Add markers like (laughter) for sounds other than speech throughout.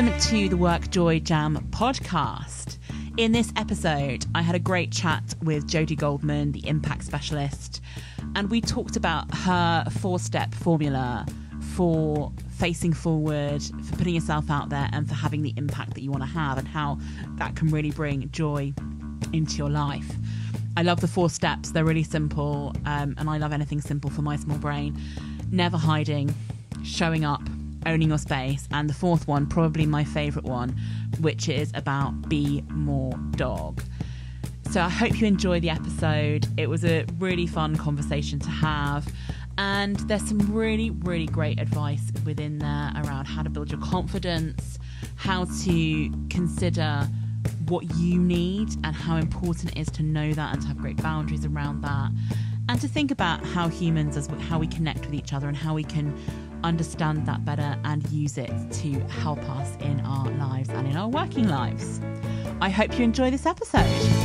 Welcome to the WorkJoy Jam podcast. In this episode, I had a great chat with Jodie Goldman, the impact specialist, and we talked about her four step formula for facing forward, for putting yourself out there, and for having the impact that you want to have, and how that can really bring joy into your life. I love the four steps, they're really simple, um, and I love anything simple for my small brain. Never hiding, showing up, owning your space, and the fourth one, probably my favorite one, which is about be more dog. So I hope you enjoy the episode. It was a really fun conversation to have. And there's some really, really great advice within there around how to build your confidence, how to consider what you need and how important it is to know that and to have great boundaries around that and to think about how humans as how we connect with each other and how we can understand that better and use it to help us in our lives and in our working lives. I hope you enjoy this episode.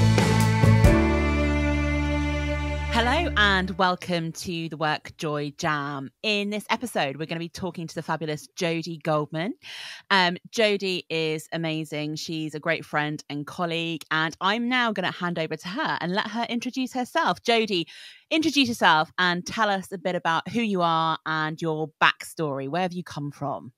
Hello and welcome to the WorkJoy Jam. In this episode, we're going to be talking to the fabulous Jodie Goldman. Um, Jodie is amazing. She's a great friend and colleague, and I'm now going to hand over to her and let her introduce herself. Jodie, introduce yourself and tell us a bit about who you are and your backstory. Where have you come from?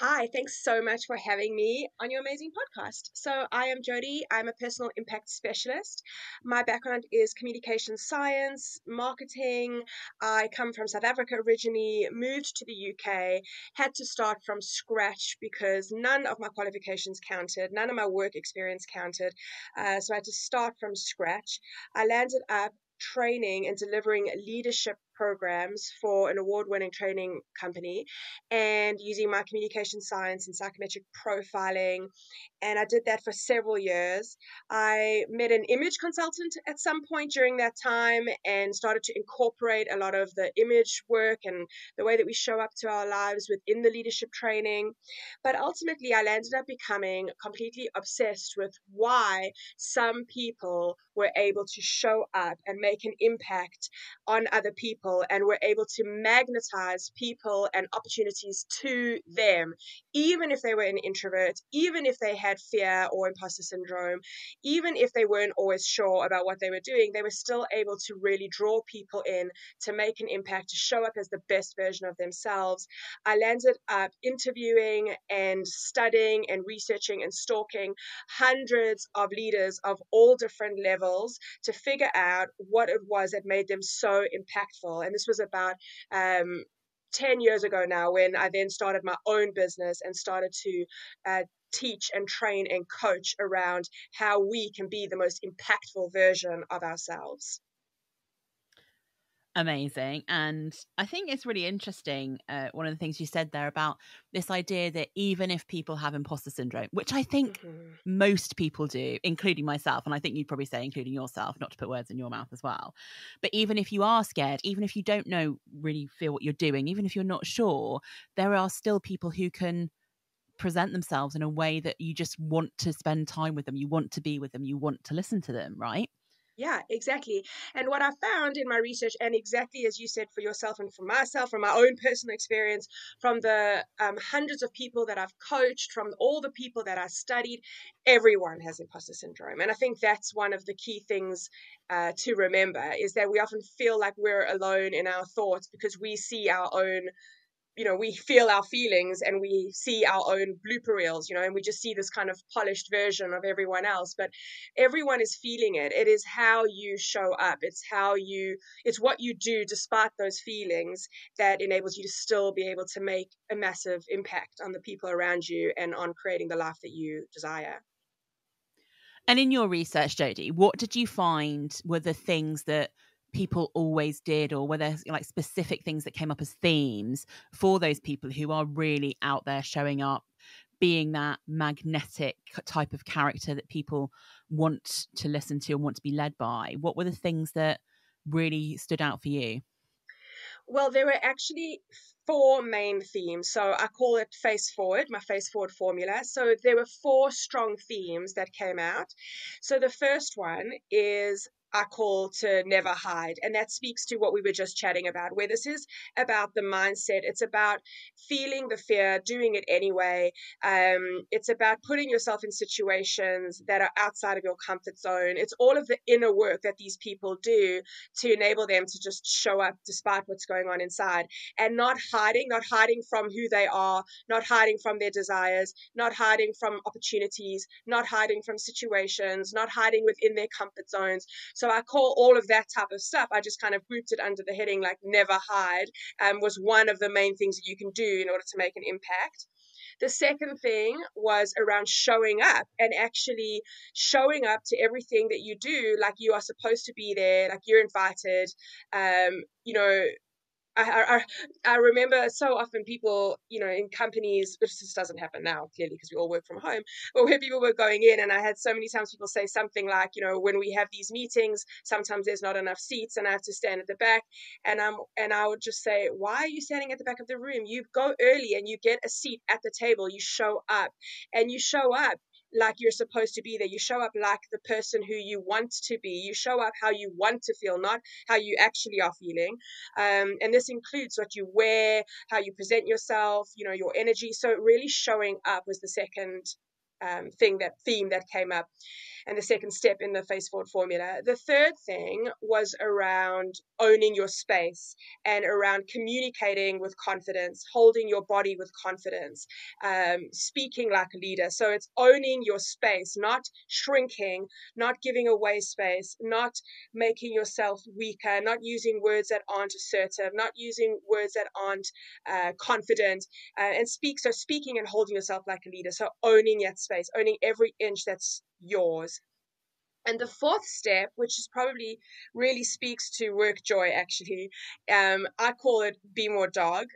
Hi, thanks so much for having me on your amazing podcast. So, I am Jodie. I'm a personal impact specialist. My background is communication science, marketing. I come from South Africa originally, moved to the UK, had to start from scratch because none of my qualifications counted, none of my work experience counted. Uh, so, I had to start from scratch. I landed up training and delivering leadership programs for an award winning training company and using my communication science and psychometric profiling. And I did that for several years. I met an image consultant at some point during that time and started to incorporate a lot of the image work and the way that we show up to our lives within the leadership training. But ultimately, I landed up becoming completely obsessed with why some people were able to show up and make an impact on other people people and we're able to magnetize people and opportunities to them, even if they were an introvert, even if they had fear or imposter syndrome, even if they weren't always sure about what they were doing, they were still able to really draw people in to make an impact, to show up as the best version of themselves. I landed up interviewing and studying and researching and stalking hundreds of leaders of all different levels to figure out what it was that made them so impactful and this was about um, 10 years ago now when I then started my own business and started to uh, teach and train and coach around how we can be the most impactful version of ourselves amazing and i think it's really interesting uh, one of the things you said there about this idea that even if people have imposter syndrome which i think mm-hmm. most people do including myself and i think you'd probably say including yourself not to put words in your mouth as well but even if you are scared even if you don't know really feel what you're doing even if you're not sure there are still people who can present themselves in a way that you just want to spend time with them you want to be with them you want to listen to them right yeah, exactly. And what I found in my research, and exactly as you said for yourself and for myself, from my own personal experience, from the um, hundreds of people that I've coached, from all the people that I studied, everyone has imposter syndrome. And I think that's one of the key things uh, to remember is that we often feel like we're alone in our thoughts because we see our own you know we feel our feelings and we see our own blooper reels you know and we just see this kind of polished version of everyone else but everyone is feeling it. It is how you show up. It's how you it's what you do despite those feelings that enables you to still be able to make a massive impact on the people around you and on creating the life that you desire. And in your research jodie what did you find were the things that people always did or were there like specific things that came up as themes for those people who are really out there showing up being that magnetic type of character that people want to listen to and want to be led by what were the things that really stood out for you well there were actually four main themes. So I call it Face Forward, my Face Forward formula. So there were four strong themes that came out. So the first one is I call to never hide. And that speaks to what we were just chatting about, where this is about the mindset. It's about feeling the fear, doing it anyway. Um, it's about putting yourself in situations that are outside of your comfort zone. It's all of the inner work that these people do to enable them to just show up despite what's going on inside and not hiding, not hiding from who they are, not hiding from their desires, not hiding from opportunities, not hiding from situations, not hiding within their comfort zones so I call all of that type of stuff, I just kind of grouped it under the heading like never hide, um, was one of the main things that you can do in order to make an impact. The second thing was around showing up and actually showing up to everything that you do like you are supposed to be there, like you're invited. Um, you know, I, I, remember so often people, you know, in companies, which this doesn't happen now, clearly, because we all work from home, but where people were going in, and I had so many times people say something like, you know, when we have these meetings, sometimes there's not enough seats, and I have to stand at the back, and I'm, and I would just say, why are you standing at the back of the room? You go early and you get a seat at the table. You show up, and you show up like you're supposed to be there. You show up like the person who you want to be. You show up how you want to feel, not how you actually are feeling. Um, and this includes what you wear, how you present yourself, you know, your energy. So really showing up was the second um, thing that theme that came up and the second step in the face forward formula. The third thing was around owning your space and around communicating with confidence, holding your body with confidence, um, speaking like a leader. So it's owning your space, not shrinking, not giving away space, not making yourself weaker, not using words that aren't assertive, not using words that aren't uh, confident, uh, and speak. So speaking and holding yourself like a leader. So owning that space, owning every inch that's yours. And the fourth step, which is probably really speaks to work joy, actually, um, I call it Be More Dog.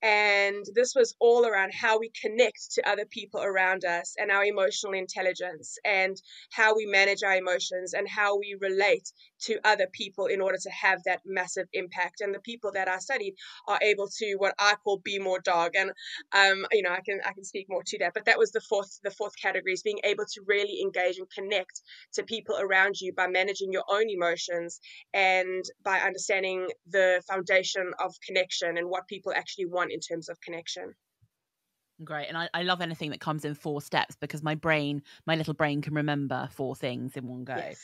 And this was all around how we connect to other people around us and our emotional intelligence and how we manage our emotions and how we relate to other people in order to have that massive impact. And the people that I studied are able to what I call be more dog. And um, you know, I can I can speak more to that. But that was the fourth the fourth category is being able to really engage and connect to people around you by managing your own emotions and by understanding the foundation of connection and what people actually want in terms of connection. Great. And I, I love anything that comes in four steps because my brain, my little brain can remember four things in one go. Yes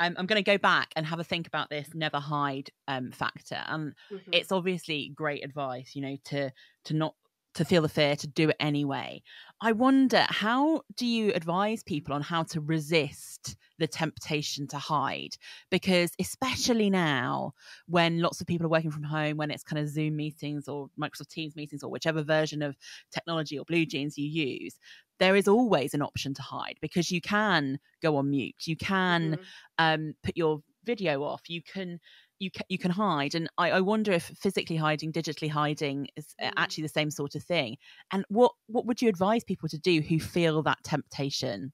um, I'm going to go back and have a think about this never hide um, factor. And mm-hmm. it's obviously great advice, you know, to to not to feel the fear, to do it anyway. I wonder how do you advise people on how to resist the temptation to hide? Because especially now, when lots of people are working from home, when it's kind of Zoom meetings or Microsoft Teams meetings or whichever version of technology or BlueJeans you use, there is always an option to hide because you can go on mute, you can mm-hmm. um, put your video off, you can you can, you can hide and I, I, wonder if physically hiding digitally hiding is mm. actually the same sort of thing. And what what would you advise people to do who feel that temptation?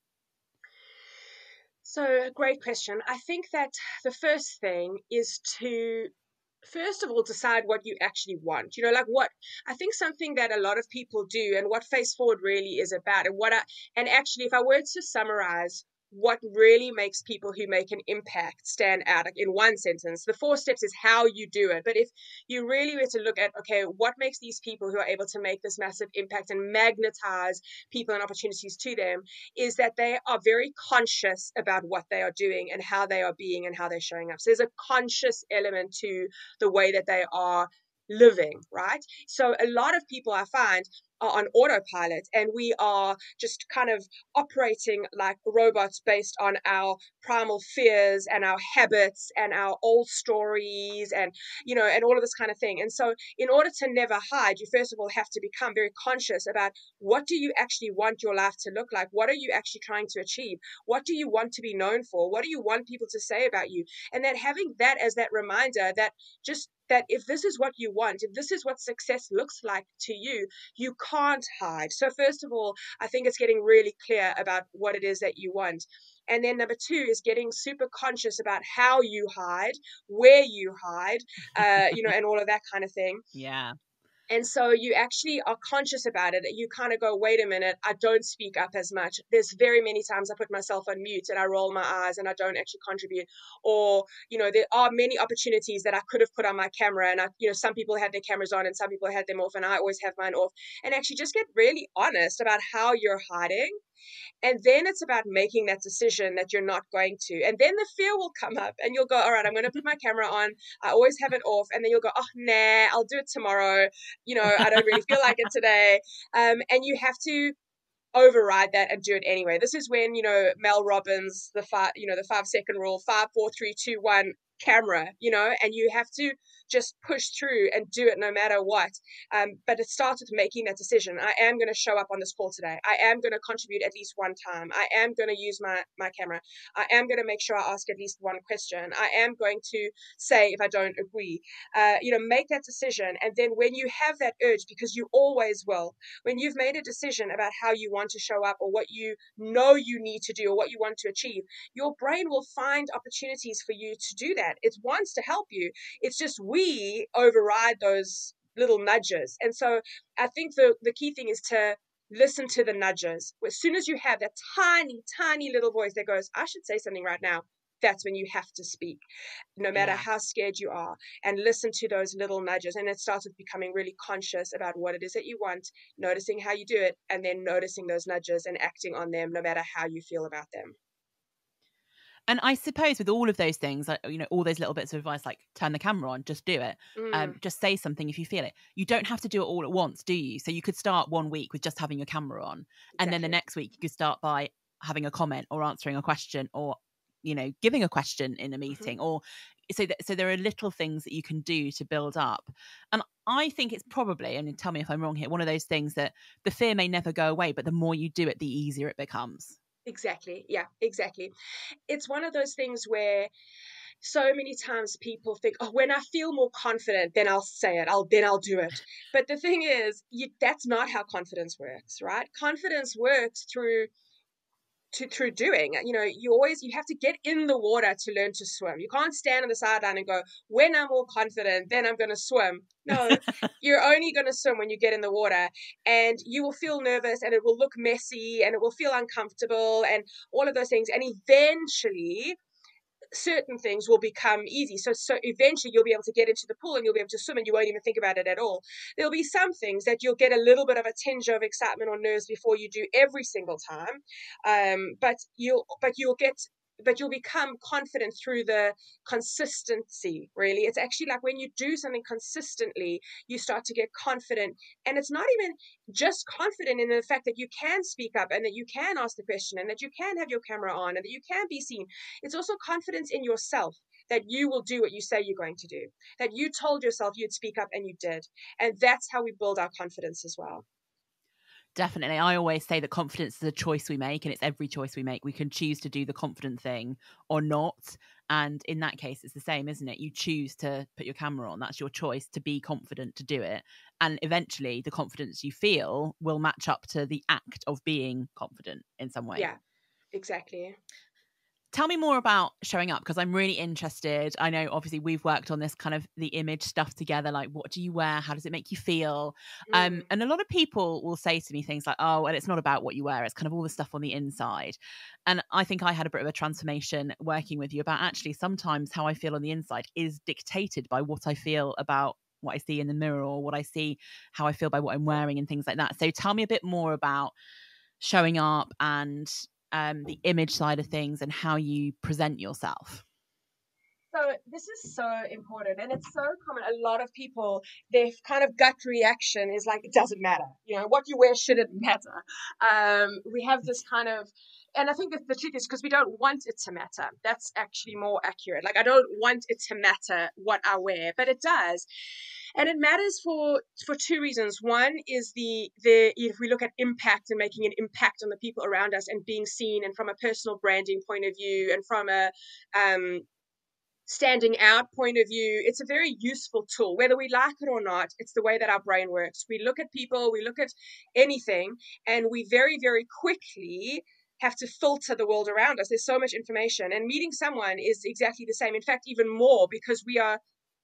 So great question. I think that the first thing is to first of all decide what you actually want. You know like what i think something that a lot of people do and what face forward really is about and what I, and actually if i were to summarize what really makes people who make an impact stand out in one sentence. The four steps is how you do it. But if you really were to look at okay what makes these people who are able to make this massive impact and magnetize people and opportunities to them is that they are very conscious about what they are doing and how they are being and how they're showing up. So there's a conscious element to the way that they are living, right? So a lot of people I find are on autopilot and we are just kind of operating like robots based on our primal fears and our habits and our old stories and you know and all of this kind of thing. And so in order to never hide you first of all have to become very conscious about what do you actually want your life to look like? What are you actually trying to achieve? What do you want to be known for? What do you want people to say about you? And then having that as that reminder that just that if this is what you want, if this is what success looks like to you, you can't hide. So, first of all, I think it's getting really clear about what it is that you want. And then number two is getting super conscious about how you hide, where you hide, uh, you know, and all of that kind of thing. (laughs) Yeah. And so you actually are conscious about it. You kind of go, wait a minute, I don't speak up as much. There's very many times I put myself on mute and I roll my eyes and I don't actually contribute. Or, you know, there are many opportunities that I could have put on my camera. And I, you know, some people had their cameras on and some people had them off, and I always have mine off. And actually just get really honest about how you're hiding and then it's about making that decision that you're not going to. And then the fear will come up and you'll go, all right, I'm going to put my camera on. I always have it off. And then you'll go, oh, nah, I'll do it tomorrow. You know, I don't really feel like it today. Um, and you have to override that and do it anyway. This is when, you know, Mel Robbins, the five, you know, the five second rule, five, four, three, two, one, camera, you know, and you have to just push through and do it no matter what. Um, but it starts with making that decision. I am going to show up on this call today. I am going to contribute at least one time. I am going to use my, my camera. I am going to make sure I ask at least one question. I am going to say if I don't agree. Uh, you know, make that decision. And then when you have that urge, because you always will, when you've made a decision about how you want to show up or what you know you need to do or what you want to achieve, your brain will find opportunities for you to do that. It wants to help you. It's just we override those little nudges. And so I think the, the key thing is to listen to the nudges. As soon as you have that tiny, tiny little voice that goes, I should say something right now, that's when you have to speak, no matter yeah. how scared you are, and listen to those little nudges. And it starts with becoming really conscious about what it is that you want, noticing how you do it, and then noticing those nudges and acting on them, no matter how you feel about them. And I suppose with all of those things, like, you know, all those little bits of advice, like turn the camera on, just do it. Um, mm. Um, just say something if you feel it. You don't have to do it all at once, do you? So you could start one week with just having your camera on, exactly. and then the next week you could start by having a comment or answering a question or you know giving a question in a mm-hmm. meeting mm-hmm. or so so there are little things that you can do to build up and i think it's probably and tell me if i'm wrong here one of those things that the fear may never go away but the more you do it the easier it becomes Exactly. Yeah, exactly. It's one of those things where so many times people think, oh, when I feel more confident, then I'll say it. I'll then I'll do it. But the thing is, you, that's not how confidence works, right? Confidence works through to through doing. You know, you always you have to get in the water to learn to swim. You can't stand on the sideline and go, when I'm more confident, then I'm gonna swim. No, (laughs) you're only gonna swim when you get in the water. And you will feel nervous and it will look messy and it will feel uncomfortable and all of those things. And eventually certain things will become easy. So, so eventually you'll be able to get into the pool and you'll be able to swim and you won't even think about it at all. There'll be some things that you'll get a little bit of a tinge of excitement or nerves before you do every single time. Um, but you'll, but you'll get but you'll become confident through the consistency really. It's actually like when you do something consistently you start to get confident. And it's not even just confident in the fact that you can speak up and that you can ask the question and that you can have your camera on and that you can be seen. It's also confidence in yourself that you will do what you say you're going to do that you told yourself you'd speak up and you did. And that's how we build our confidence as well definitely. I always say that confidence is a choice we make, and it's every choice we make. We can choose to do the confident thing or not. And in that case, it's the same, isn't it? You choose to put your camera on. That's your choice to be confident to do it. And eventually, the confidence you feel will match up to the act of being confident in some way. Yeah, exactly tell me more about showing up because I'm really interested. I know obviously we've worked on this kind of the image stuff together. Like, what do you wear? How does it make you feel? Um, mm. Um, and a lot of people will say to me things like, "Oh, and it's not about what you wear; it's kind of all the stuff on the inside." And I think I had a bit of a transformation working with you about actually sometimes how I feel on the inside is dictated by what I feel about what I see in the mirror or what I see, how I feel by what I'm wearing and things like that. So tell me a bit more about showing up and um, the image side of things and how you present yourself? So this is so important and it's so common. A lot of people, their kind of gut reaction is like, it doesn't matter. You know, what you wear shouldn't matter. Um, we have this kind of, and I think that the truth is because we don't want it to matter. That's actually more accurate. Like I don't want it to matter what I wear, but it does and it matters for for two reasons one is the the if we look at impact and making an impact on the people around us and being seen and from a personal branding point of view and from a um, standing out point of view, it's a very useful tool. Whether we like it or not, it's the way that our brain works. We look at people, we look at anything, and we very, very quickly have to filter the world around us. There's so much information, and meeting someone is exactly the same. In fact, even more because we are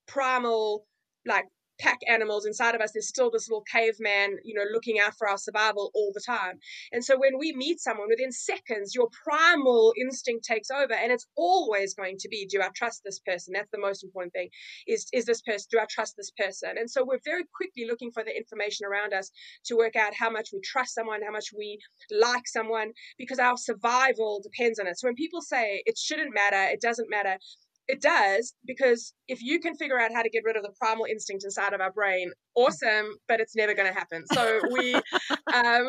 primal, like pack animals inside of us there's still this little caveman you know looking out for our survival all the time. And so when we meet someone within seconds your primal instinct takes over and it's always going to be do i trust this person? That's the most important thing is is this person do i trust this person? And so we're very quickly looking for the information around us to work out how much we trust someone how much we like someone because our survival depends on it. So when people say it shouldn't matter it doesn't matter it does because if you can figure out how to get rid of the primal instinct inside of our brain, awesome, but it's never going to happen. So we, (laughs) um,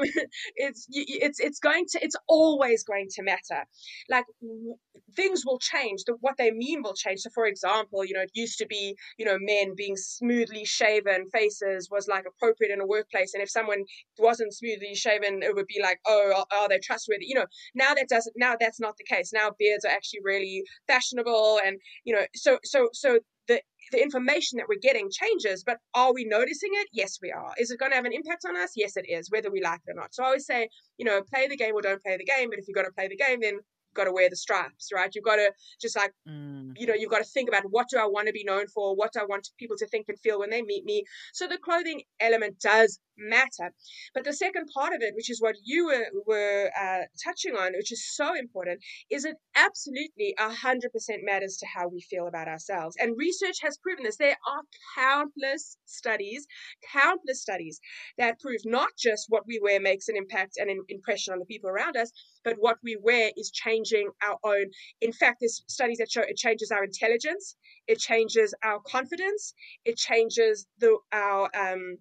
it's it's it's going to it's always going to matter. Like w- things will change. The, what they mean will change. So, for example, you know, it used to be you know men being smoothly shaven faces was like appropriate in a workplace, and if someone wasn't smoothly shaven, it would be like, oh, are, are they trustworthy? You know, now that doesn't now that's not the case. Now beards are actually really fashionable and you know so so so the the information that we're getting changes but are we noticing it? Yes we are. Is it going to have an impact on us? Yes it is whether we like it or not. So i always say you know play the game or don't play the game but if you're going to play the game then got to wear the stripes, right? You've got to just like, mm. you know, you've got to think about what do I want to be known for? What do I want people to think and feel when they meet me? So the clothing element does matter. But the second part of it, which is what you were, were uh, touching on, which is so important, is it absolutely 100% matters to how we feel about ourselves. And research has proven this. There are countless studies, countless studies that prove not just what we wear makes an impact and an impression on the people around us, but what we wear is changing our own. In fact, there's studies that show it changes our intelligence, it changes our confidence, it changes the our um,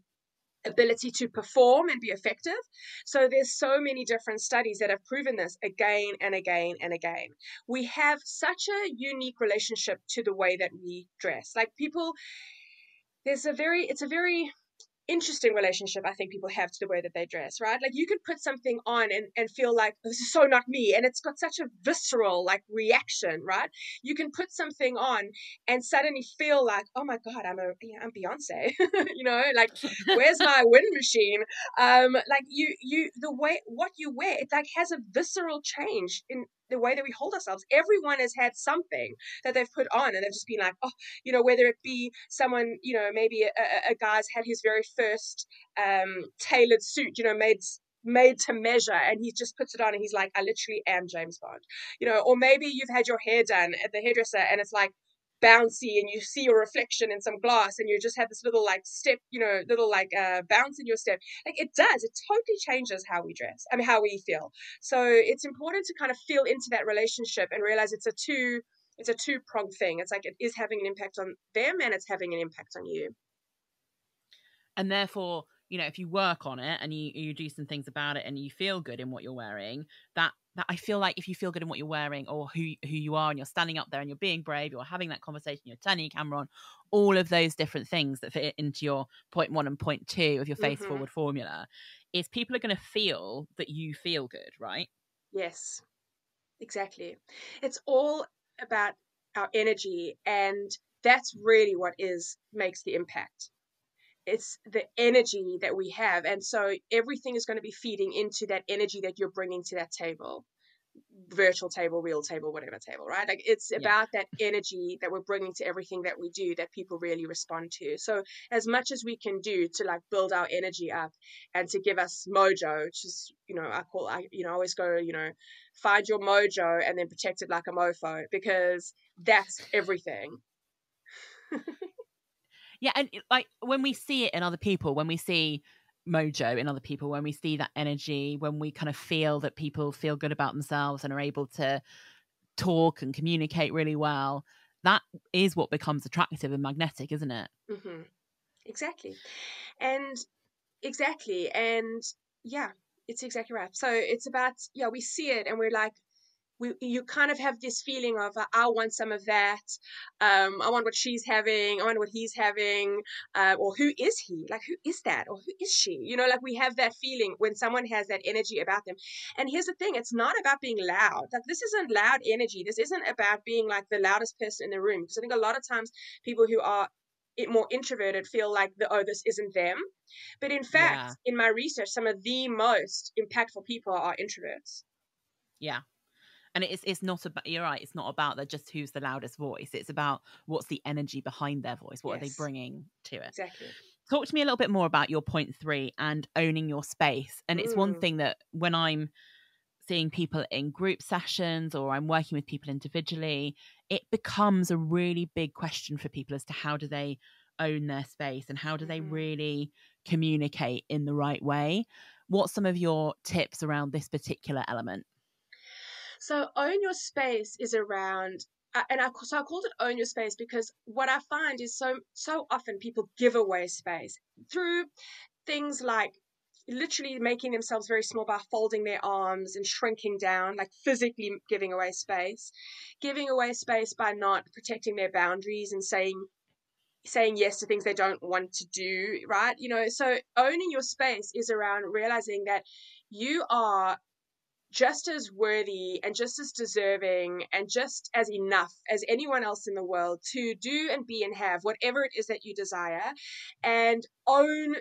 ability to perform and be effective. So there's so many different studies that have proven this again and again and again. We have such a unique relationship to the way that we dress. Like people there's a very it's a very interesting relationship I think people have to the way that they dress, right? Like you could put something on and, and feel like this is so not me. And it's got such a visceral like reaction, right? You can put something on and suddenly feel like, oh my God, I'm a yeah, I'm Beyonce. (laughs) you know, like where's my (laughs) wind machine? Um, like you you the way what you wear, it like has a visceral change in the way that we hold ourselves. Everyone has had something that they've put on and they've just been like, oh, you know, whether it be someone, you know, maybe a, a guy's had his very first um, tailored suit, you know, made made to measure and he just puts it on and he's like i literally am james bond you know or maybe you've had your hair done at the hairdresser and it's like bouncy and you see your reflection in some glass and you just have this little like step you know little like uh bounce in your step like it does it totally changes how we dress i mean how we feel. So it's important to kind of feel into that relationship and realize it's a two it's a two pronged thing. It's like it is having an impact on them and it's having an impact on you. And therefore you know if you work on it and you you do some things about it and you feel good in what you're wearing that that I feel like if you feel good in what you're wearing or who who you are and you're standing up there and you're being brave, you're having that conversation, you're turning your camera on, all of those different things that fit into your point one and point two of your face mm-hmm. forward formula, is people are going to feel that you feel good, right? Yes, exactly. It's all about our energy, and that's really what is makes the impact it's the energy that we have. And so everything is going to be feeding into that energy that you're bringing to that table virtual table real table whatever table right? Like it's yeah. about that energy that we're bringing to everything that we do that people really respond to. So as much as we can do to like build our energy up and to give us mojo which is you know i call i you know always go you know find your mojo and then protect it like a mofo because that's everything (laughs) Yeah, and like when we see it in other people, when we see mojo in other people, when we see that energy, when we kind of feel that people feel good about themselves and are able to talk and communicate really well, that is what becomes attractive and magnetic, isn't it? Mm-hmm. Exactly. And exactly. And yeah, it's exactly right. So it's about, yeah, we see it and we're like, we, you kind of have this feeling of uh, I want some of that. Um, I want what she's having. I want what he's having. Uh, or who is he? Like who is that? Or who is she? You know, like we have that feeling when someone has that energy about them. And here's the thing: it's not about being loud. Like this isn't loud energy. This isn't about being like the loudest person in the room. Because I think a lot of times people who are more introverted feel like the oh this isn't them but in fact yeah. in my research some of the most impactful people are introverts yeah and it's it's not about you're right it's not about the just who's the loudest voice it's about what's the energy behind their voice what yes. are they bringing to it exactly talk to me a little bit more about your point three and owning your space and it's mm. one thing that when i'm seeing people in group sessions or i'm working with people individually it becomes a really big question for people as to how do they own their space and how do they mm-hmm. really communicate in the right way what's some of your tips around this particular element so own your space is around uh, and I, so I called it own your space because what I find is so so often people give away space through things like literally making themselves very small by folding their arms and shrinking down, like physically giving away space, giving away space by not protecting their boundaries and saying saying yes to things they don't want to do, right? You know, so owning your space is around realizing that you are just as worthy and just as deserving and just as enough as anyone else in the world to do and be and have whatever it is that you desire and own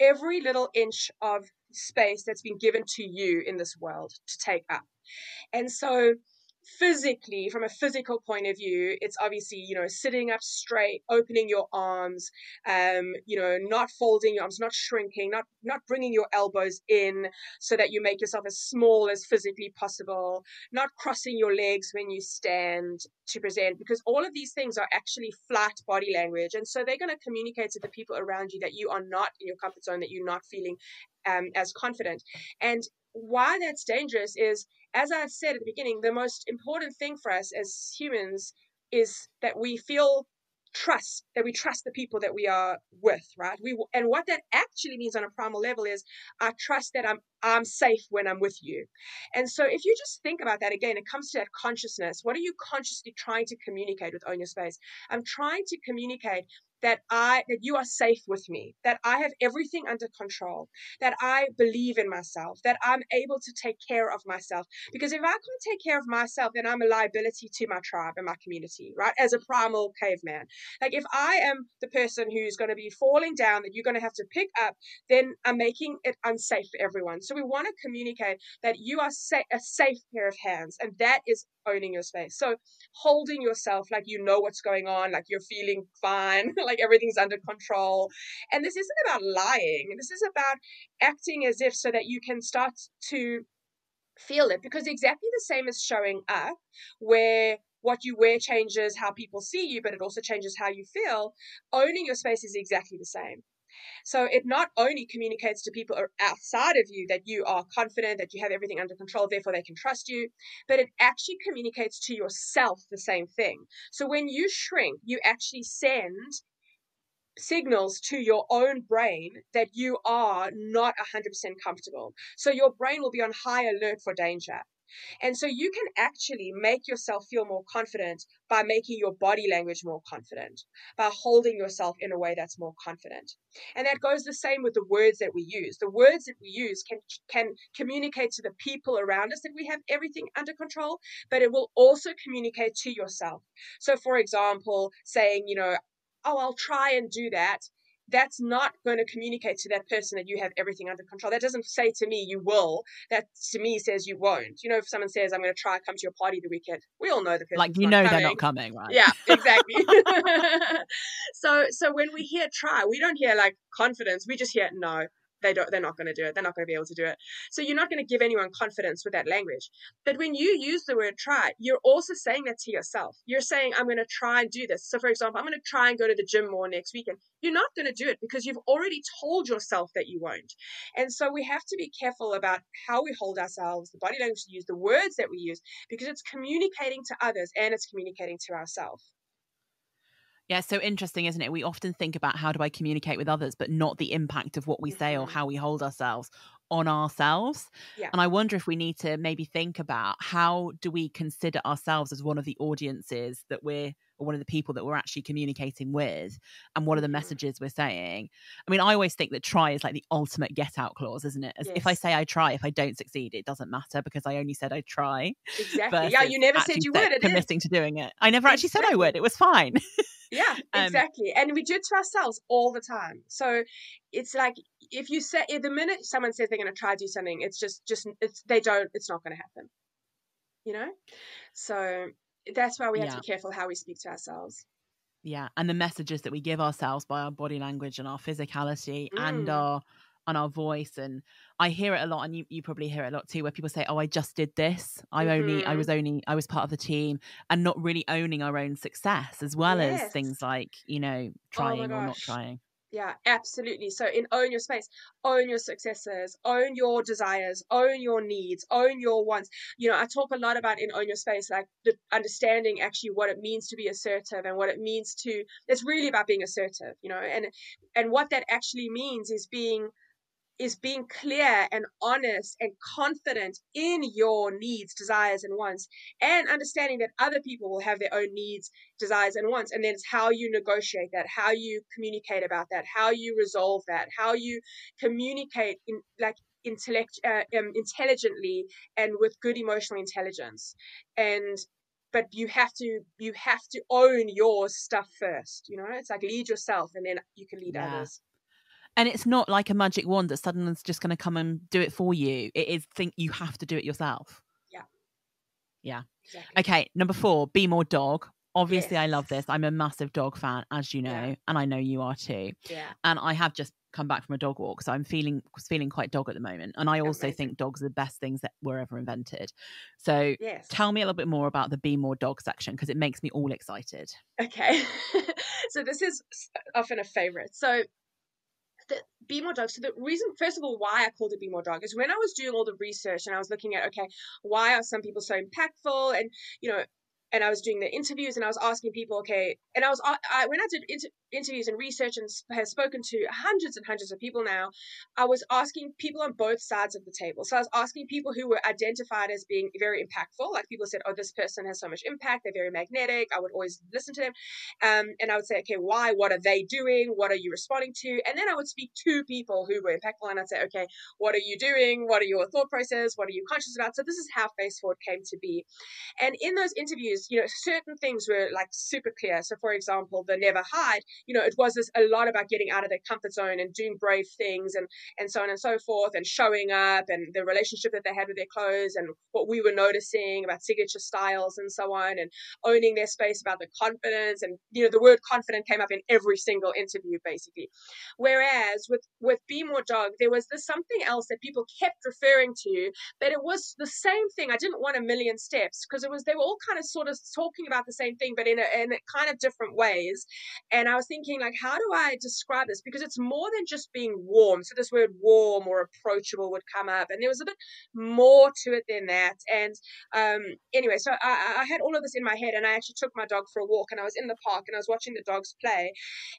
every little inch of space that's been given to you in this world to take up. And so physically from a physical point of view it's obviously you know sitting up straight opening your arms um you know not folding your arms not shrinking not not bringing your elbows in so that you make yourself as small as physically possible not crossing your legs when you stand to present because all of these things are actually flat body language and so they're going to communicate to the people around you that you are not in your comfort zone that you're not feeling um, as confident. And why that's dangerous is as I said at the beginning, the most important thing for us as humans is that we feel trust that we trust the people that we are with right? We and what that actually means on a primal level is i trust that i'm i'm safe when i'm with you and so if you just think about that again it comes to that consciousness what are you consciously trying to communicate with own your space i'm trying to communicate that I that you are safe with me, that I have everything under control, that I believe in myself, that I'm able to take care of myself. Because if I can't take care of myself, then I'm a liability to my tribe and my community, right? As a primal caveman. Like if I am the person who's going to be falling down that you're going to have to pick up, then I'm making it unsafe for everyone. So we want to communicate that you are sa- a safe pair of hands, and that is owning your space. So holding yourself like you know what's going on, like you're feeling fine, (laughs) like everything's under control. And this isn't about lying. This is about acting as if so that you can start to feel it because exactly the same as showing up where what you wear changes how people see you, but it also changes how you feel. Owning your space is exactly the same. So it not only communicates to people outside of you that you are confident, that you have everything under control, therefore they can trust you, but it actually communicates to yourself the same thing. So when you shrink, you actually send signals to your own brain that you are not 100% comfortable. So your brain will be on high alert for danger. And so you can actually make yourself feel more confident by making your body language more confident, by holding yourself in a way that's more confident. And that goes the same with the words that we use. The words that we use can can communicate to the people around us that we have everything under control, but it will also communicate to yourself. So for example, saying, you know, oh, I'll try and do that that's not going to communicate to that person that you have everything under control. That doesn't say to me you will. That to me says you won't. You know, if someone says I'm going to try come to your party the weekend, we all know the person. Like you know coming. they're not coming, right? Yeah, exactly. (laughs) (laughs) so so when we hear try, we don't hear like confidence. We just hear no they don't they're not going to do it they're not going to be able to do it. So you're not going to give anyone confidence with that language. But when you use the word try you're also saying that to yourself. You're saying i'm going to try and do this. So for example i'm going to try and go to the gym more next weekend. You're not going to do it because you've already told yourself that you won't. And so we have to be careful about how we hold ourselves the body language we use the words that we use because it's communicating to others and it's communicating to ourselves yeah, so interesting, isn't it? We often think about how do I communicate with others, but not the impact of what we say or mm-hmm. how we hold ourselves on ourselves. Yeah. And I wonder if we need to maybe think about how do we consider ourselves as one of the audiences that we're or one of the people that we're actually communicating with and what are the mm-hmm. messages we're saying. I mean, I always think that try is like the ultimate get out clause, isn't it? As yes. if I say I try, if I don't succeed, it doesn't matter because I only said I try. Exactly. Yeah, you never said you would. Committing to doing it. I never (laughs) actually said I would. It was fine. Yeah, um, exactly. And we do it to ourselves all the time. So it's like if you say the minute someone says they're going to try to do something, it's just just it's they don't. It's not going to happen. you know? So that's why we have Yeah. to be careful how we speak to ourselves. Yeah, and the messages that we give ourselves by our body language and our physicality and Mm. our and our voice and I hear it a lot and you, you probably hear it a lot too where people say, Oh, I just did this. I only I mm-hmm. was only I was part of the team and not really owning our own success as well as things like, you know, Oh trying or not trying. Yeah, absolutely. So in own your space, own your successes, own your desires, own your needs, own your wants. You know, I talk a lot about in own your space, like the understanding actually what it means to be assertive and what it means to it's really about being assertive, you know, and and what that actually means is being is being clear and honest and confident in your needs, desires, and wants, and understanding that other people will have their own needs, desires, and wants. And then it's how you negotiate that, how you communicate about that, how you resolve that, how you communicate in like intellect uh, um, intelligently and with good emotional intelligence. And but you have to you have to own your stuff first. You know, it's like lead yourself, and then you can lead Yeah. others. And it's not like a magic wand that suddenly's just gonna come and do it for you. It is think you have to do it yourself. Yeah yeah exactly. Okay, number four, be more dog. Obviously, I love this. I'm a massive dog fan, as you know, Yeah. and I know you are too. Yeah. And I have just come back from a dog walk, so I'm feeling feeling quite dog at the moment. And I also Amazing. think dogs are the best things that were ever invented. So Yes. tell me a little bit more about the be more dog section because it makes me all excited. Okay. (laughs) so this is often a favorite. So the Be More Dog. So the reason, first of all, why I called it Be More Dog is when I was doing all the research and I was looking at, okay, why are some people so impactful? And, you know, and I was doing the interviews and I was asking people, okay, and I was, I, when I did inter- interviews and research and s- have spoken to hundreds and hundreds of people now, I was asking people on both sides of the table. So I was asking people who were identified as being very impactful, like people said, oh, this person has so much impact, they're very magnetic. I would always listen to them. Um, and I would say, okay, why? What are they doing? What are you responding to? And then I would speak to people who were impactful and I'd say, okay, what are you doing? What are your thought process? What are you conscious about? So this is how Face Forward came to be. And in those interviews, you know, certain things were like super clear. So, for example, the never hide, you know, it was this a lot about getting out of their comfort zone and doing brave things and and so on and so forth, and showing up and the relationship that they had with their clothes and what we were noticing about signature styles and so on, and owning their space about the confidence and you know the word confident came up in every single interview basically. Whereas with with Be More Dog, there was this something else that people kept referring to but it was the same thing. I didn't want a million steps because it was they were all kind of sort of talking about the same thing, but in a, in a kind of different ways. And I was thinking, like, how do I describe this? Because it's more than just being warm. So this word warm or approachable would come up, and there was a bit more to it than that. And um, anyway, so I, I had all of this in my head, and I actually took my dog for a walk, and I was in the park, and I was watching the dogs play,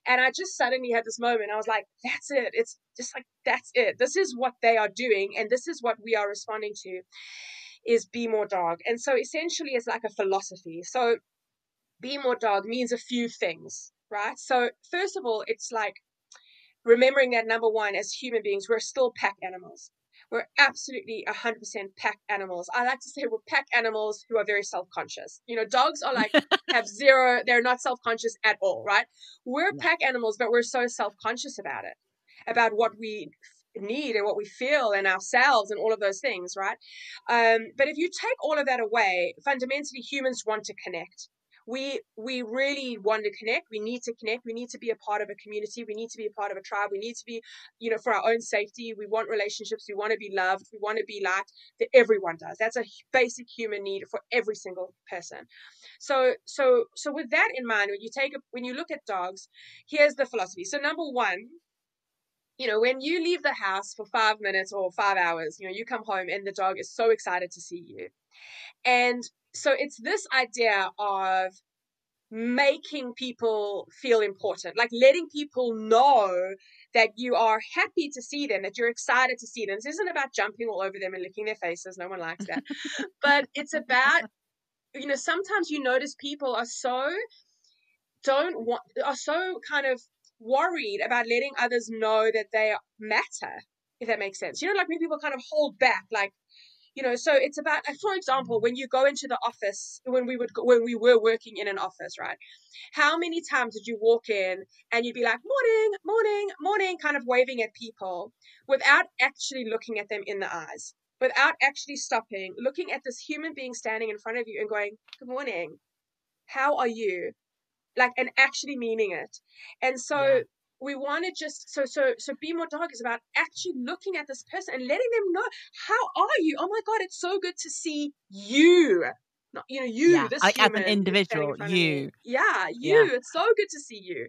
and I just suddenly had this moment. I was like, that's it. It's just like that's it. This is what they are doing, and this is what we are responding to. Is be more dog, and so essentially, it's like a philosophy. So, be more dog means a few things, right? So, first of all, it's like remembering that number one, as human beings, we're still pack animals. We're absolutely 100% pack animals. I like to say we're pack animals who are very self conscious. You know, dogs are like, (laughs) have zero, they're not self conscious at all, right? We're pack animals, but we're so self conscious about it, about what we need and what we feel and ourselves and all of those things, right? Um, but if you take all of that away, fundamentally humans want to connect. We we really want to connect. We need to connect. We need to be a part of a community. We need to be a part of a tribe. We need to be, you know, for our own safety. We want relationships. We want to be loved. We want to be liked. That everyone does. That's a basic human need for every single person. So so so with that in mind, when you take a, when you look at dogs, here's the philosophy. So number one, you know, when you leave the house for five minutes or five hours, you know, you come home and the dog is so excited to see you. And so it's this idea of making people feel important, like letting people know that you are happy to see them, that you're excited to see them. This isn't about jumping all over them and licking their faces. No one likes that. (laughs) but it's about, you know, sometimes you notice people are so don't want are so kind of worried about letting others know that they matter if that makes sense you know like when people kind of hold back like you know so it's about for example when you go into the office when we would when we were working in an office right how many times did you walk in and you'd be like morning morning morning kind of waving at people without actually looking at them in the eyes without actually stopping, looking at this human being standing in front of you and going, Good morning. How are you? Like, and actually meaning it. And so yeah. we want to just, so, so, so Be More Dog is about actually looking at this person and letting them know, How are you? Oh my God, it's so good to see you not you know you yeah, this like as an individual you. Yeah you yeah. it's so good to see you.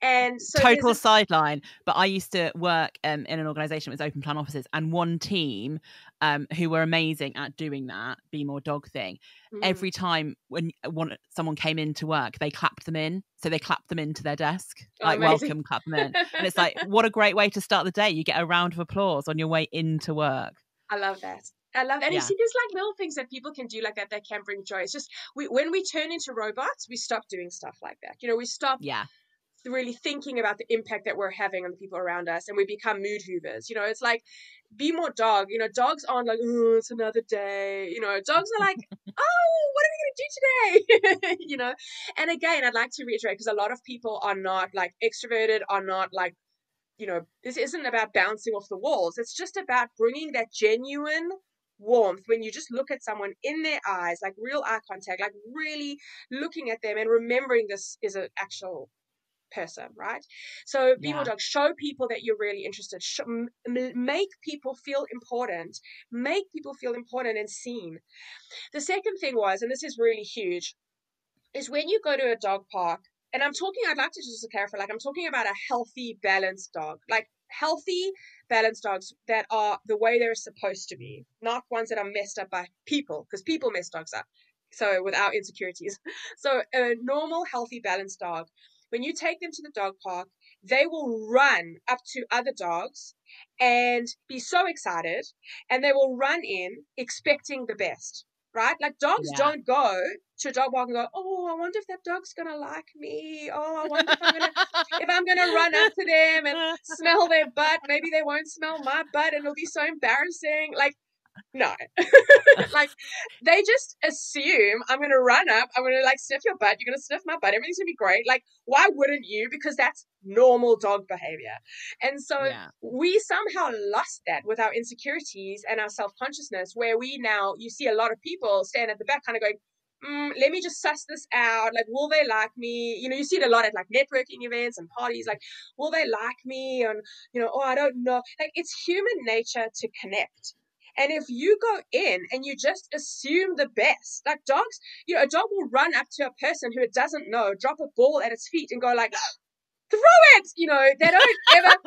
And so total sideline but i used to work um, in an organization with open plan offices and one team um, who were amazing at doing that be more dog thing. Mm. every time when uh, one someone came in to work they clapped them in so they clapped them into their desk oh, like welcome clap them in. And it's like (laughs) what a great way to start the day. You get a round of applause on your way into work. I love that. I love that. And yeah. you see, there's like little things that people can do like that that can bring joy. It's just we when we turn into robots, we stop doing stuff like that. You know, we stop yeah really thinking about the impact that we're having on the people around us and we become mood hoovers. You know, it's like be more dog. You know, dogs aren't like, oh, it's another day. You know, dogs are like, (laughs) oh, what are we gonna do today? (laughs) you know, and again, I'd like to reiterate because a lot of people are not like extroverted, are not like you know, this isn't about bouncing off the walls. It's just about bringing that genuine warmth when you just look at someone in their eyes, like real eye contact, like really looking at them and remembering this is an actual person, right? So be more dog, show people that you're really interested, show, m- make people feel important, make people feel important and seen. The second thing was, and this is really huge, is when you go to a dog park, and I'm talking, I'd like to just clarify, like I'm talking about a healthy, balanced dog, like healthy, balanced dogs that are the way they're supposed to be, not ones that are messed up by people, because people mess dogs up. So without insecurities. (laughs) So a normal, healthy, balanced dog, when you take them to the dog park, they will run up to other dogs and be so excited, and they will run in expecting the best right? Like dogs yeah. don't go to a dog walk and go, oh, I wonder if that dog's gonna like me. Oh, I wonder if I'm gonna (laughs) if I'm gonna run up to them and smell their butt. Maybe they won't smell my butt, and it'll be so embarrassing. Like no. (laughs) (laughs) like they just assume I'm gonna run up, I'm gonna like sniff your butt, you're gonna sniff my butt, everything's gonna be great. Like, why wouldn't you? Because that's normal dog behavior. And so yeah. we somehow lost that with our insecurities and our self-consciousness, where we now you see a lot of people standing at the back kind of going, Mm, let me just suss this out. Like, will they like me? You know, you see it a lot at like networking events and parties. Like, will they like me? And, you know, oh, I don't know. Like, it's human nature to connect. And if you go in and you just assume the best, like dogs, you know, a dog will run up to a person who it doesn't know, drop a ball at its feet and go like, (gasps) throw it! You know, they don't ever, (laughs)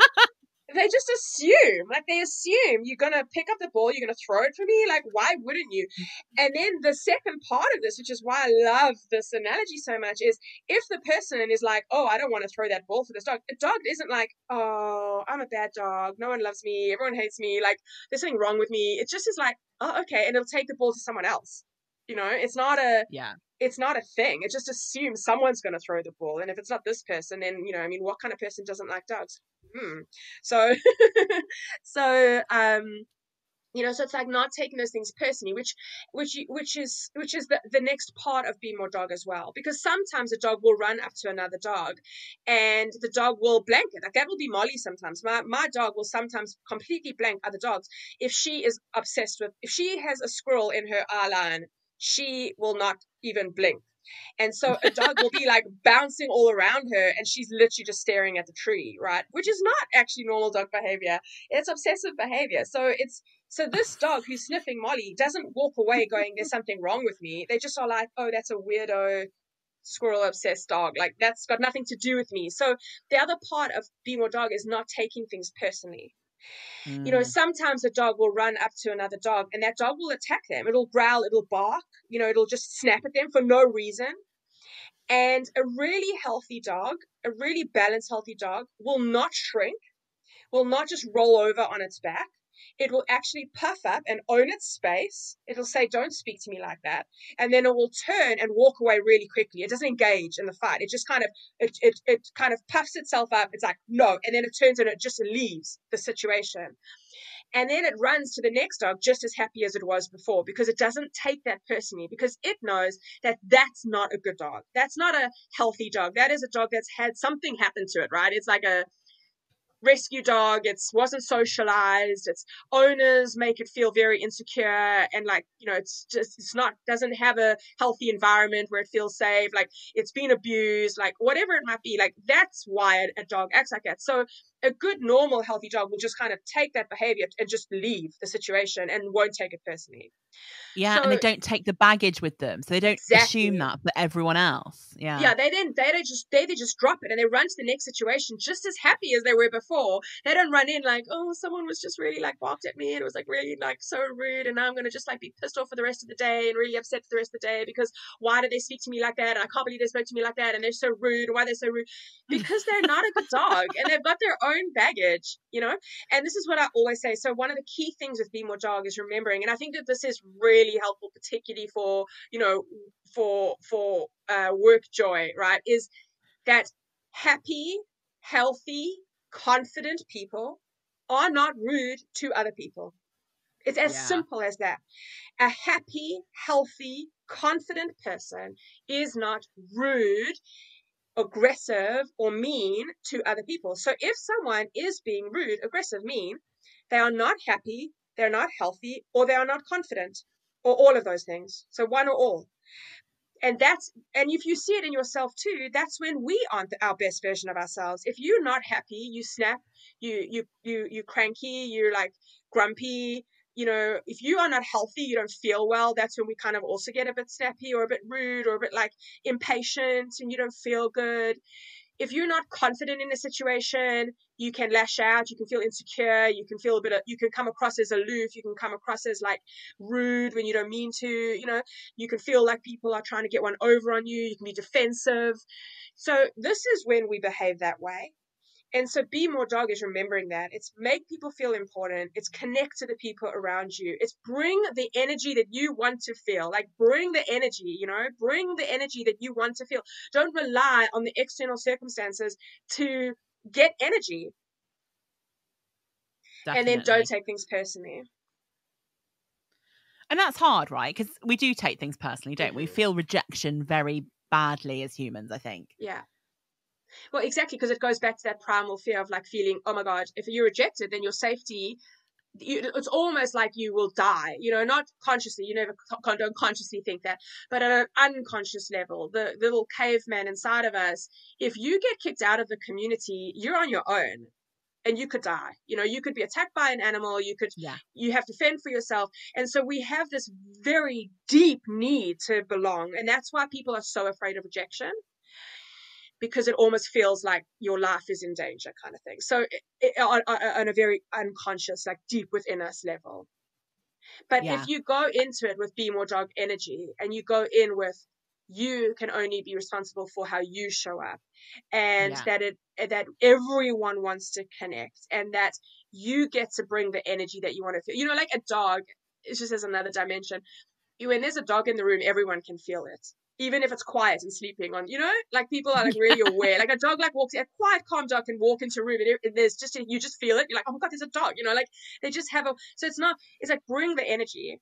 they just assume, like they assume you're gonna pick up the ball, you're gonna throw it for me. Like, why wouldn't you? Mm. And then the second part of this, which is why I love this analogy so much, is if the person is like, oh, I don't want to throw that ball for this dog. A dog isn't like, oh, I'm a bad dog. No one loves me. Everyone hates me. Like, there's something wrong with me. It just is like, oh, okay, and it'll take the ball to someone else. You know, it's not a yeah it's not a thing. It just assumes someone's going to throw the ball. And if it's not this person, then, you know, I mean, what kind of person doesn't like dogs? Hmm. So, (laughs) so, um, you know, so it's like not taking those things personally, which, which, which is, which is the, the next part of be more dog as well. Because sometimes a dog will run up to another dog and the dog will blank it. Like that will be Molly sometimes. My, my dog will sometimes completely blank other dogs. If she is obsessed with, if she has a squirrel in her eye line, she will not even blink. And so a dog will be like bouncing all around her and she's literally just staring at the tree, right? Which is not actually normal dog behavior. It's obsessive behavior. So it's so this dog who's sniffing Molly doesn't walk away going, There's something wrong with me. They just are like, Oh, that's a weirdo squirrel obsessed dog. Like that's got nothing to do with me. So the other part of being more dog is not taking things personally. Mm. You know, mm. sometimes a dog will run up to another dog and that dog will attack them. It'll growl, it'll bark, you know, it'll just snap at them for no reason. And a really healthy dog, a really balanced, healthy dog, will not shrink, will not just roll over on its back it will actually puff up and own its space. It'll say, Don't speak to me like that. And then it will turn and walk away really quickly. It doesn't engage in the fight. It just kind of it it, it kind of puffs itself up. It's like, no, and then it turns and it just leaves the situation. And then it runs to the next dog just as happy as it was before because it doesn't take that personally because it knows that that's not a good dog. That's not a healthy dog. That is a dog that's had something happen to it, right? It's like a rescue dog it's wasn't socialized its owners make it feel very insecure and like you know it's just it's not doesn't have a healthy environment where it feels safe like it's been abused like whatever it might be like that's why a dog acts like that. So a good normal healthy dog will just kind of take that behavior and just leave the situation and won't take it personally. Yeah so, and they don't take the baggage with them so they don't exactly. assume that for everyone else yeah. Yeah they then they don't just they, they just drop it and they run to the next situation just as happy as they were before. They don't run in like oh someone was just really like barked at me and it was like really like so rude and now i'm gonna just like be pissed off for the rest of the day and really upset for the rest of the day because why did they speak to me like that? And i can't believe they spoke to me like that and they're so rude. Why they're so rude? (laughs) Because they're not a good dog and they've got their own baggage you know? And this is what i always say. So one of the key things with be more dog is remembering and i think that this is really helpful particularly for you know for for uh, work joy right is that happy healthy confident people are not rude to other people. It's as yeah. simple as that. A happy healthy confident person is not rude aggressive or mean to other people so if someone is being rude aggressive mean they are not happy they're not healthy or they are not confident or all of those things. So one or all. And that's and if you see it in yourself too, that's when we aren't our best version of ourselves. If you're not happy, you snap, you you you you cranky, you're like grumpy, you know, if you are not healthy, you don't feel well, that's when we kind of also get a bit snappy or a bit rude or a bit like impatient and you don't feel good if you're not confident in a situation, you can lash out, you can feel insecure, you can feel a bit of, you can come across as aloof, you can come across as like rude when you don't mean to, you know, you can feel like people are trying to get one over on you, you can be defensive. So this is when we behave that way. And so be more dog is remembering that. It's make people feel important. It's connect to the people around you. It's bring the energy that you want to feel. Like bring the energy, you know, bring the energy that you want to feel. Don't rely on the external circumstances to get energy. Definitely. And then don't take things personally. And that's hard, right? Because we do take things personally, don't mm-hmm. we? Feel rejection very badly as humans, I think. Yeah. Well, exactly, because it goes back to that primal fear of like feeling, oh my God, if you're rejected, then your safety, you, it's almost like you will die, you know, not consciously, you never don't consciously think that, but at an unconscious level, the, the little caveman inside of us, if you get kicked out of the community, you're on your own and you could die you know you could be attacked by an animal you could yeah. you have to fend for yourself and so we have this very deep need to belong and that's why people are so afraid of rejection because it almost feels like your life is in danger kind of thing. So it, it, on, on, a very unconscious like deep within us level. But yeah. if you go into it with be more dog energy and you go in with you can only be responsible for how you show up and yeah. that it that everyone wants to connect and that you get to bring the energy that you want to feel. You know like a dog it just as another dimension. When there's a dog in the room everyone can feel it even if it's quiet and sleeping on, you know, like people are like really (laughs) aware. Like a dog like walks, a quiet, calm dog can walk into a room and there's just, a, you just feel it. You're like, oh my God, there's a dog, you know, like they just have a, so it's not, it's like bring the energy.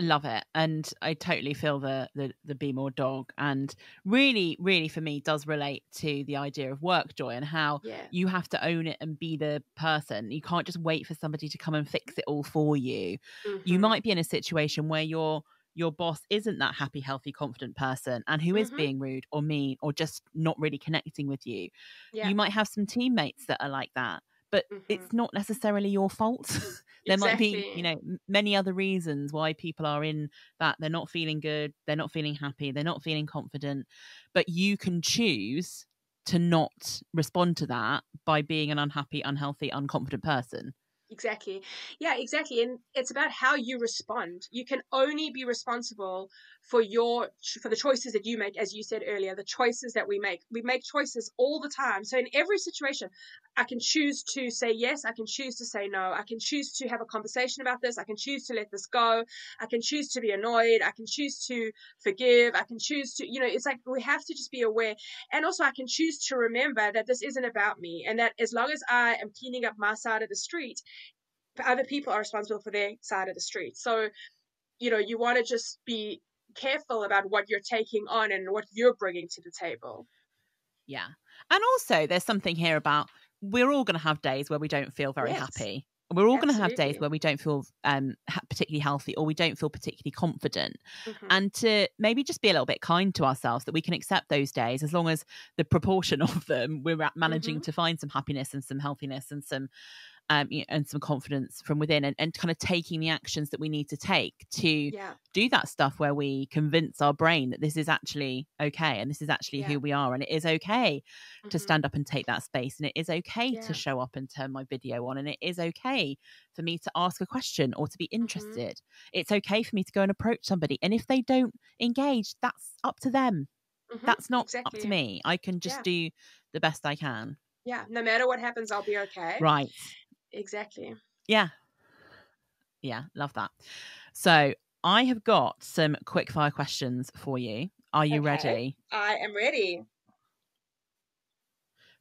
Love it. And I totally feel the, the, the be more dog and really, really for me does relate to the idea of work joy and how yeah. you have to own it and be the person. You can't just wait for somebody to come and fix it all for you. Mm-hmm. You might be in a situation where you're, your boss isn't that happy, healthy, confident person and who is mm-hmm. being rude or mean or just not really connecting with you. Yeah. You might have some teammates that are like that, but mm-hmm. it's not necessarily your fault. (laughs) there exactly. might be, you know, many other reasons why people are in that they're not feeling good, they're not feeling happy, they're not feeling confident, but you can choose to not respond to that by being an unhappy, unhealthy, unconfident person. Exactly. Yeah, exactly. And it's about how you respond. You can only be responsible for your for the choices that you make as you said earlier, the choices that we make. We make choices all the time. So in every situation, I can choose to say yes, I can choose to say no. I can choose to have a conversation about this, I can choose to let this go. I can choose to be annoyed, I can choose to forgive, I can choose to, you know, it's like we have to just be aware. And also I can choose to remember that this isn't about me and that as long as I am cleaning up my side of the street, other people are responsible for their side of the street. So, you know, you want to just be careful about what you're taking on and what you're bringing to the table. Yeah. And also, there's something here about we're all going to have days where we don't feel very Yes. happy. We're all going to have days where we don't feel um, particularly healthy or we don't feel particularly confident. Mhm. And to maybe just be a little bit kind to ourselves that we can accept those days as long as the proportion (laughs) of them we're managing Mm-hmm. to find some happiness and some healthiness and some um, and some confidence from within and, and kind of taking the actions that we need to take to yeah. do that stuff where we convince our brain that this is actually okay and this is actually Yeah. who we are and it is okay to Mhm. stand up and take that space and it is okay Yeah. to show up and turn my video on and it is okay for me to ask a question or to be Mm-hmm. interested it's okay for me to go and approach somebody and if they don't engage that's up to them Mhm. that's not up to me i can just do the best i can Yeah. No matter what happens, I'll be okay. right Exactly. yeah yeah love that so i have got some quick fire questions for you are you Okay. ready I am ready.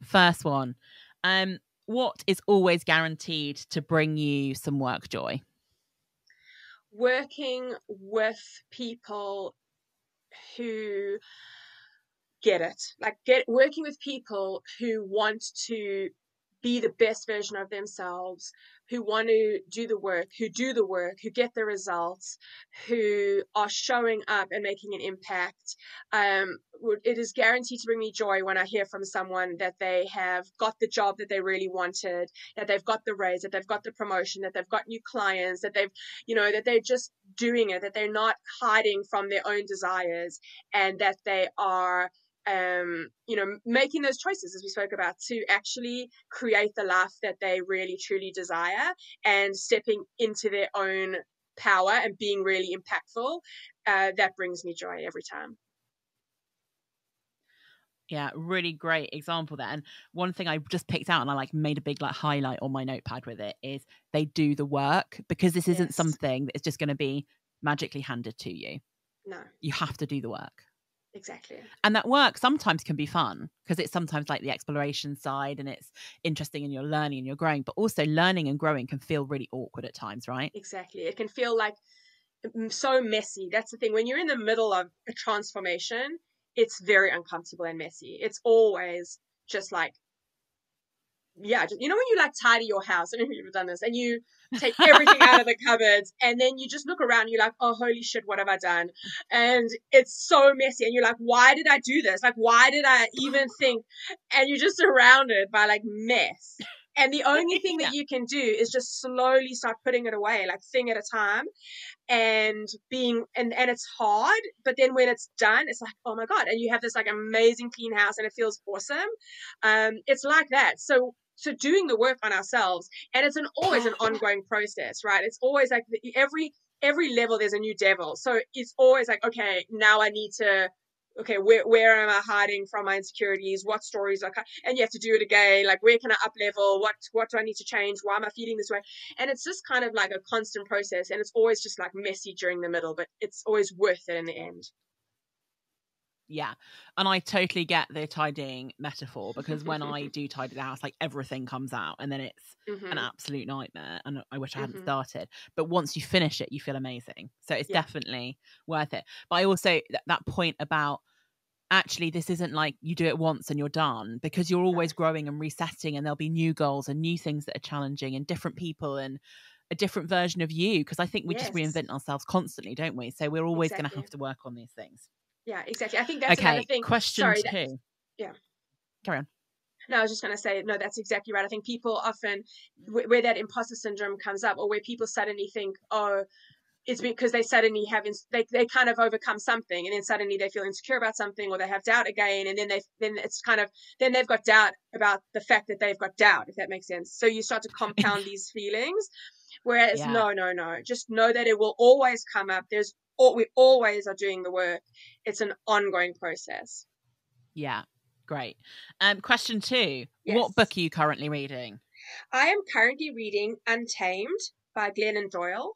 First one. Um, what is always guaranteed to bring you some work joy? Working with people who get it, like get working with people who want to be the best version of themselves, who want to do the work, who do the work, who get the results, who are showing up and making an impact. Um, it is guaranteed to bring me joy when I hear from someone that they have got the job that they really wanted, that they've got the raise, that they've got the promotion, that they've got new clients, that they've, you know, that they're just doing it, that they're not hiding from their own desires, and that they are um, you know, making those choices as we spoke about to actually create the life that they really truly desire and stepping into their own power and being really impactful, uh, that brings me joy every time. Yeah, really great example there. And one thing I just picked out and I like made a big like highlight on my notepad with it is they do the work because this isn't Yes. something that is just going to be magically handed to you. No, You have to do the work. Exactly. And that work sometimes can be fun because it's sometimes like the exploration side and it's interesting and you're learning and you're growing, but also learning and growing can feel really awkward at times, right? Exactly. It can feel like mm, so messy. That's the thing. When you're in the middle of a transformation, it's very uncomfortable and messy. It's always just like, yeah, just, you know, when you like tidy your house, I don't know if you've done this, and you take everything out of the cupboards, and then you just look around, and you're like, oh, holy shit, what have I done? And it's so messy, and you're like, why did I do this? Like, why did I even (sighs) think? And you're just surrounded by like mess. And the only (laughs) thing that you can do is just slowly start putting it away, like thing at a time, and being and and it's hard. But then when it's done, it's like, oh my god! And you have this like amazing clean house, and it feels awesome. Um, it's like that. So so doing the work on ourselves, and it's an always an ongoing process, right? It's always like every every level there's a new devil. So it's always like, okay, now I need to okay, where where am I hiding from my insecurities? What stories are, and you have to do it again. Like, where can I up level? What what do I need to change? Why am I feeling this way? And it's just kind of like a constant process, and it's always just like messy during the middle, but it's always worth it in the end. Yeah. And I totally get the tidying metaphor because when I (laughs) do tidy the house, like everything comes out and then it's Mhm. an absolute nightmare. And I wish I hadn't Mhm. started. But once you finish it, you feel amazing. So it's Yeah. definitely worth it. But I also, th- that point about actually, this isn't like you do it once and you're done because you're always growing and resetting and there'll be new goals and new things that are challenging and different people and a different version of you. Because I think we just reinvent ourselves constantly, don't we? So we're always going to have to work on these things. Yeah, exactly. I think that's another okay. thing. Question Sorry, two. yeah. Carry on. No, I was just going to say, no, that's exactly right. I think people often, wh- where that imposter syndrome comes up, or where people suddenly think, oh, it's because they suddenly have, ins- they, they kind of overcome something, and then suddenly they feel insecure about something, or they have doubt again, and then they, then it's kind of, then they've got doubt about the fact that they've got doubt, if that makes sense. So you start to compound (laughs) these feelings, whereas Yeah. no, no, no, just know that it will always come up. There's, al- we always are doing the work. It's an ongoing process. Yeah. Great. Um, question two. Yes. What book are you currently reading? I am currently reading Untamed by Glennon Doyle.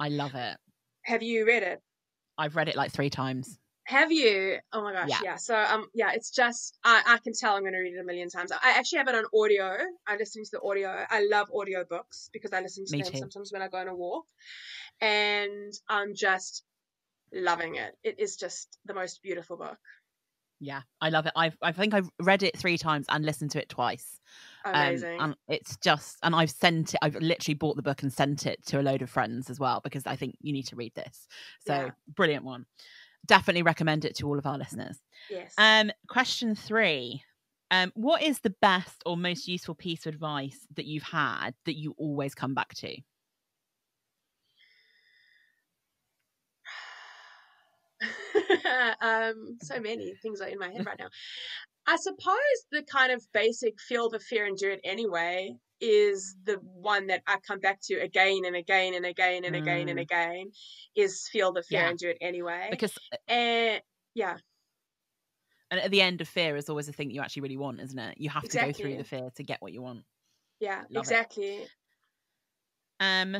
I love it. Have you read it? I've read it like three times. Have you? Oh my gosh, Yeah. yeah. So um yeah, it's just I, I can tell I'm gonna read it a million times. I actually have it on audio. I listen to the audio. I love audio books because I listen to Me them too. sometimes when I go on a walk. And I'm just loving it. It is just the most beautiful book. Yeah, I love it. I've I think I've read it three times and listened to it twice. Amazing. Um, and it's just, and I've sent it. I've literally bought the book and sent it to a load of friends as well because I think you need to read this. So Yeah. brilliant one. Definitely recommend it to all of our listeners. yes. Um, question three. Um, what is the best or most useful piece of advice that you've had that you always come back to? (sighs) um, so many things are in my head right now. I suppose the kind of basic feel the fear and do it anyway is the one that I come back to again and again and again and again and Mm. again is feel the fear Yeah. and do it anyway. Because and yeah, and at the end of fear is always the thing that you actually really want, isn't it? You have to go through the fear to get what you want. yeah, Love it. exactly. Um,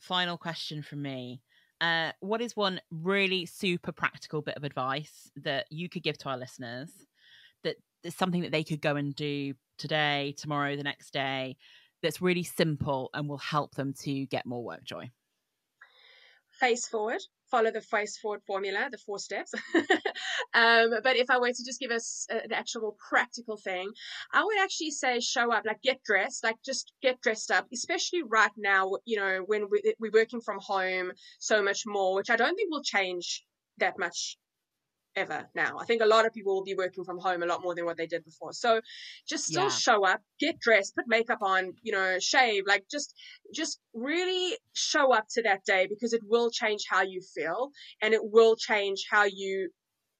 final question from me. Uh, what is one really super practical bit of advice that you could give to our listeners that is something that they could go and do today, tomorrow, the next day, that's really simple and will help them to get more work joy? face forward follow the face forward formula the four steps (laughs) um, but if i were to just give us uh, the actual practical thing i would actually say show up like get dressed like just get dressed up especially right now you know when we, we're working from home so much more which i don't think will change that much ever now. I think a lot of people will be working from home a lot more than what they did before. So just still Yeah. show up get dressed put makeup on you know shave like just just really show up to that day because it will change how you feel and it will change how you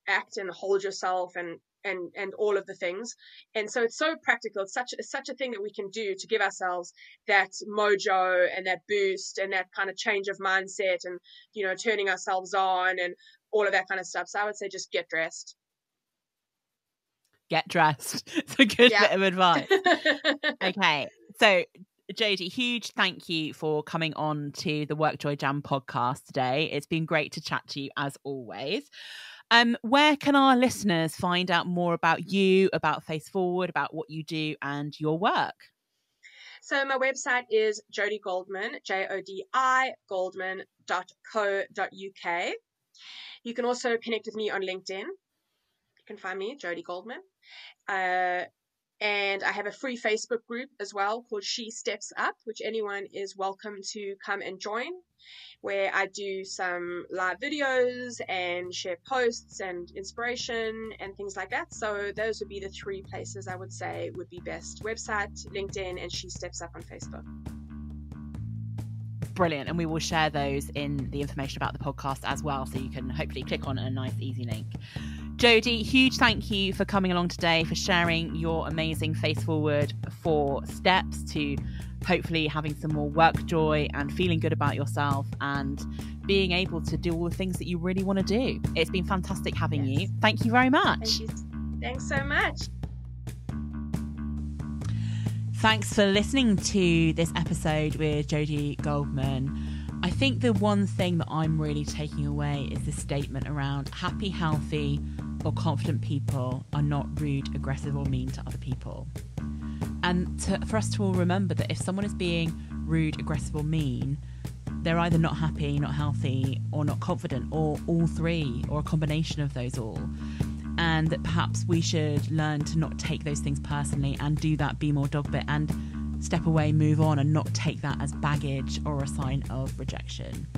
act and hold yourself and and and all of the things. And so it's so practical. It's such it's such a thing that we can do to give ourselves that mojo and that boost and that kind of change of mindset and you know turning ourselves on and all of that kind of stuff so i would say just get dressed Get dressed. (laughs) It's a good Yeah. bit of advice. (laughs) okay. So, Jodi, huge thank you for coming on to the WorkJoy Jam podcast today. It's been great to chat to you as always. Um, where can our listeners find out more about you, about Face Forward, about what you do and your work? So my website is Jodi Goldman, J O D I Goldman.co.uk. You can also connect with me on LinkedIn. You can find me, Jodi Goldman. Uh, and I have a free Facebook group as well called She Steps Up, which anyone is welcome to come and join, where I do some live videos and share posts and inspiration and things like that. So those would be the three places I would say would be best website, LinkedIn, and She Steps Up on Facebook. Brilliant. And we will share those in the information about the podcast as well. So you can hopefully click on a nice, easy link. Jodi, huge thank you for coming along today, for sharing your amazing face forward for steps to hopefully having some more work joy and feeling good about yourself and being able to do all the things that you really want to do. It's been fantastic having you. Thank you very much. Thank you. Thanks so much. Thanks for listening to this episode with Jodi Goldman. I think the one thing that I'm really taking away is the statement around happy, healthy, or confident people are not rude, aggressive, or mean to other people. And to, for us to all remember that if someone is being rude, aggressive, or mean, they're either not happy, not healthy, or not confident, or all three, or a combination of those all and that perhaps we should learn to not take those things personally and do that be more dog bit and step away move on and not take that as baggage or a sign of rejection.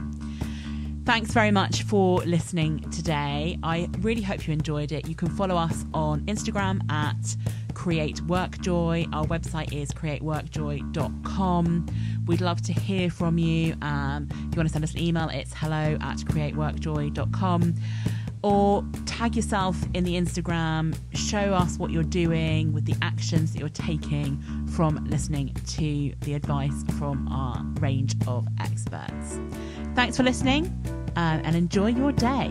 Thanks very much for listening today. I really hope you enjoyed it. You can follow us on instagram at create workjoy our website is createworkjoy.com we'd love to hear from you. Um, if you want to send us an email it's hello at createworkjoy.com or tag yourself in the Instagram, show us what you're doing with the actions that you're taking from listening to the advice from our range of experts. Thanks for listening uh, and enjoy your day.